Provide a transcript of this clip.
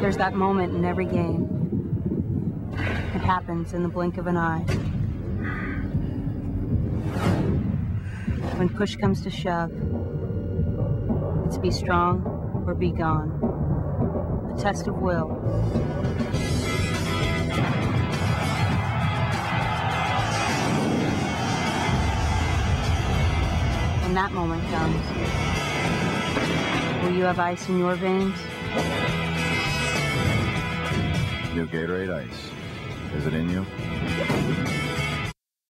There's that moment in every game. It happens in the blink of an eye. When push comes to shove, it's be strong or be gone. A test of will. When that moment comes, will you have ice in your veins? New Gatorade Ice. Is it in you?